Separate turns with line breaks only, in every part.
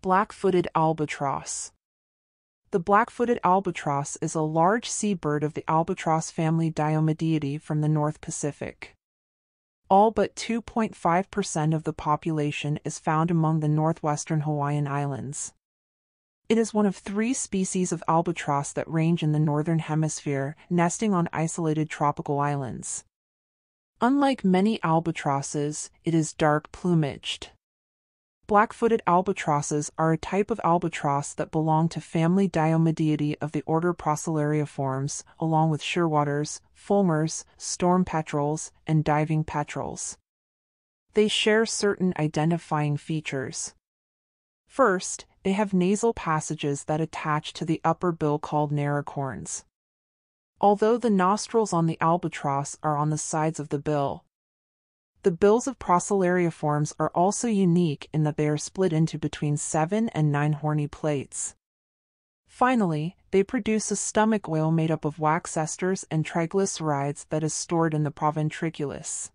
Black-footed albatross. The black-footed albatross is a large seabird of the albatross family Diomedeidae from the North Pacific. All but 2.5% of the population is found among the northwestern Hawaiian Islands. It is one of three species of albatross that range in the northern hemisphere, nesting on isolated tropical islands. Unlike many albatrosses, it is dark plumaged. Black-footed albatrosses are a type of albatross that belong to family Diomedeidae of the order Procellariiformes, along with shearwaters, fulmars, storm petrels, and diving petrels. They share certain identifying features. First, they have nasal passages that attach to the upper bill called naricorns. Although the nostrils on the albatross are on the sides of the bill, the bills of Procellariiformes are also unique in that they are split into between seven and nine horny plates. Finally, they produce a stomach oil made up of wax esters and triglycerides that is stored in the proventriculus.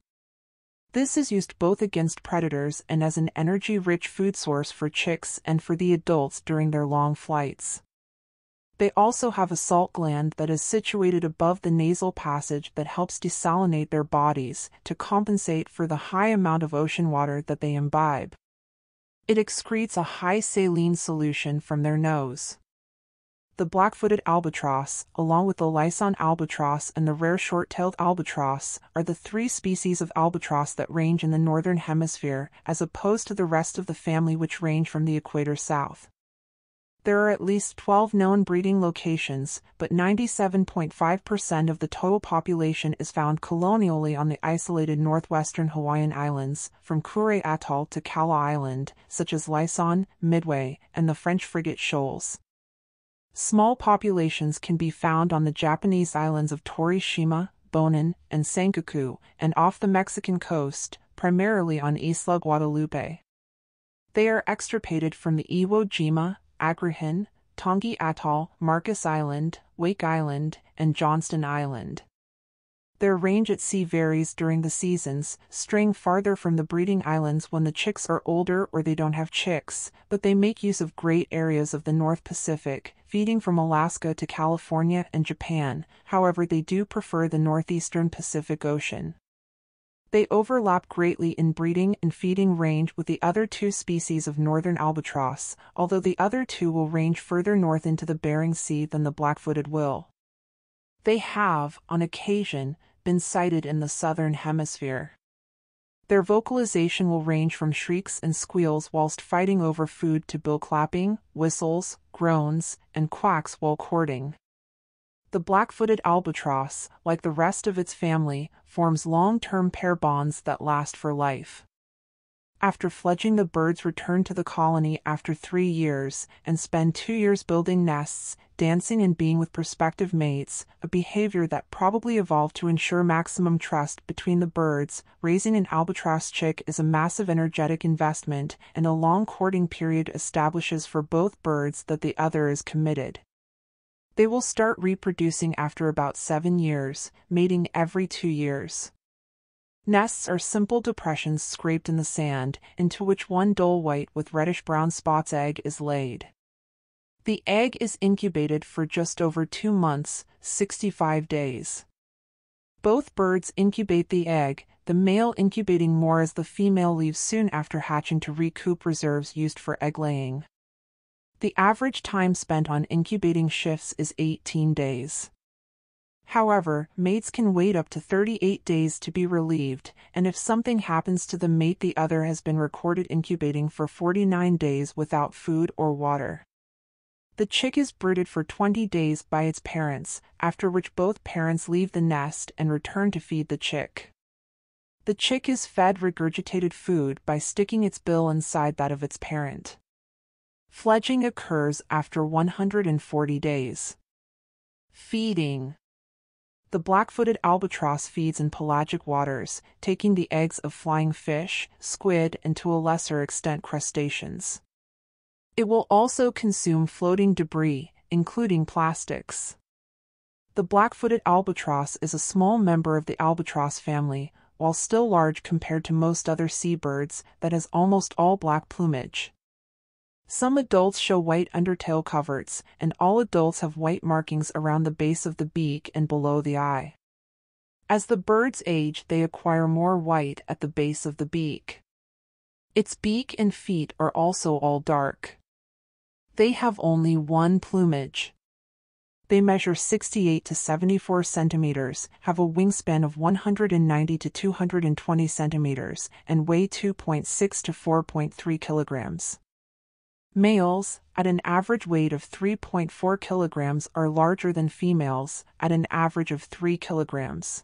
This is used both against predators and as an energy-rich food source for chicks and for the adults during their long flights. They also have a salt gland that is situated above the nasal passage that helps desalinate their bodies to compensate for the high amount of ocean water that they imbibe. It excretes a high saline solution from their nose. The black-footed albatross, along with the Laysan albatross and the rare short-tailed albatross, are the three species of albatross that range in the northern hemisphere as opposed to the rest of the family which range from the equator south. There are at least 12 known breeding locations, but 97.5% of the total population is found colonially on the isolated northwestern Hawaiian Islands, from Kure Atoll to Kaula Island, such as Laysan, Midway, and the French frigate shoals. Small populations can be found on the Japanese islands of Torishima, Bonin, and Senkaku, and off the Mexican coast, primarily on Isla Guadalupe. They are extirpated from the Iwo Jima, Agrihan, Taongi Atoll, Marcus Island, Wake Island, and Johnston Island. Their range at sea varies during the seasons, straying farther from the breeding islands when the chicks are older or they don't have chicks, but they make use of great areas of the North Pacific, feeding from Alaska to California and Japan, however they do prefer the northeastern Pacific Ocean. They overlap greatly in breeding and feeding range with the other two species of northern albatross, although the other two will range further north into the Bering Sea than the black-footed will. They have, on occasion, been sighted in the southern hemisphere. Their vocalization will range from shrieks and squeals whilst fighting over food to bill clapping, whistles, groans, and quacks while courting. The black-footed albatross, like the rest of its family, forms long-term pair bonds that last for life. After fledging the birds return to the colony after three years and spend two years building nests, dancing and being with prospective mates, a behavior that probably evolved to ensure maximum trust between the birds. Raising an albatross chick is a massive energetic investment, and a long courting period establishes for both birds that the other is committed. They will start reproducing after about seven years, mating every two years. Nests are simple depressions scraped in the sand, into which one dull white with reddish-brown spots egg is laid. The egg is incubated for just over two months, 65 days. Both birds incubate the egg, the male incubating more as the female leaves soon after hatching to recoup reserves used for egg laying. The average time spent on incubating shifts is 18 days. However, mates can wait up to 38 days to be relieved, and if something happens to the mate the other has been recorded incubating for 49 days without food or water. The chick is brooded for 20 days by its parents, after which both parents leave the nest and return to feed the chick. The chick is fed regurgitated food by sticking its bill inside that of its parent. Fledging occurs after 140 days. Feeding. The black-footed albatross feeds in pelagic waters, taking the eggs of flying fish, squid, and to a lesser extent crustaceans. It will also consume floating debris, including plastics. The black-footed albatross is a small member of the albatross family, while still large compared to most other seabirds that has almost all black plumage. Some adults show white undertail coverts, and all adults have white markings around the base of the beak and below the eye. As the birds age, they acquire more white at the base of the beak. Its beak and feet are also all dark. They have only one plumage. They measure 68 to 74 centimeters, have a wingspan of 190 to 220 centimeters, and weigh 2.6 to 4.3 kilograms. Males, at an average weight of 3.4 kilograms, are larger than females, at an average of 3 kilograms.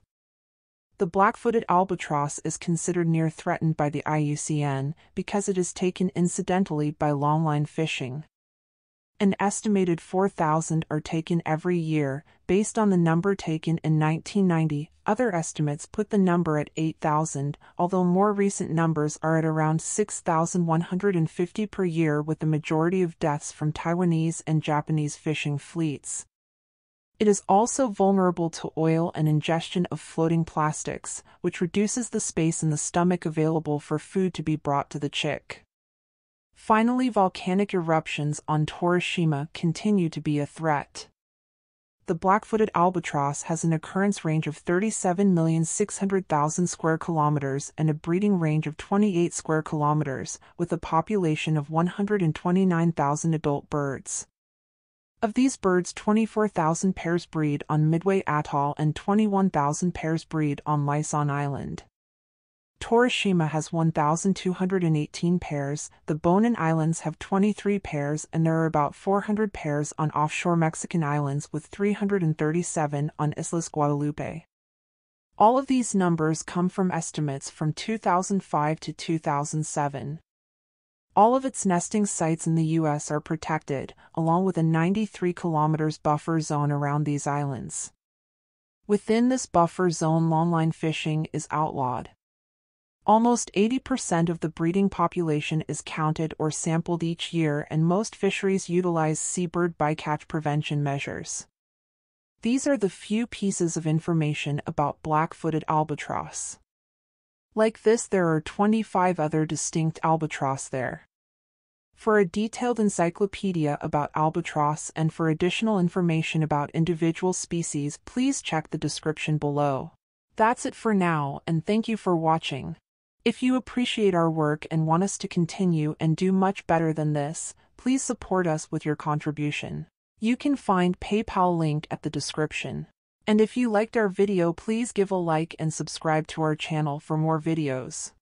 The black-footed albatross is considered near threatened by the IUCN because it is taken incidentally by longline fishing. An estimated 4,000 are taken every year, based on the number taken in 1990. Other estimates put the number at 8,000, although more recent numbers are at around 6,150 per year, with the majority of deaths from Taiwanese and Japanese fishing fleets. It is also vulnerable to oil and ingestion of floating plastics, which reduces the space in the stomach available for food to be brought to the chick. Finally, volcanic eruptions on Torishima continue to be a threat. The black-footed albatross has an occurrence range of 37,600,000 square kilometers and a breeding range of 28 square kilometers, with a population of 129,000 adult birds. Of these birds, 24,000 pairs breed on Midway Atoll and 21,000 pairs breed on Laysan Island. Torishima has 1,218 pairs, the Bonin Islands have 23 pairs, and there are about 400 pairs on offshore Mexican islands with 337 on Islas Guadalupe. All of these numbers come from estimates from 2005 to 2007. All of its nesting sites in the U.S. are protected, along with a 93 kilometers buffer zone around these islands. Within this buffer zone longline fishing is outlawed. Almost 80% of the breeding population is counted or sampled each year, and most fisheries utilize seabird bycatch prevention measures. These are the few pieces of information about black-footed albatross. Like this there are 25 other distinct albatross there. For a detailed encyclopedia about albatross and for additional information about individual species please check the description below. That's it for now and thank you for watching. If you appreciate our work and want us to continue and do much better than this, please support us with your contribution. You can find PayPal link at the description. And if you liked our video please give a like and subscribe to our channel for more videos.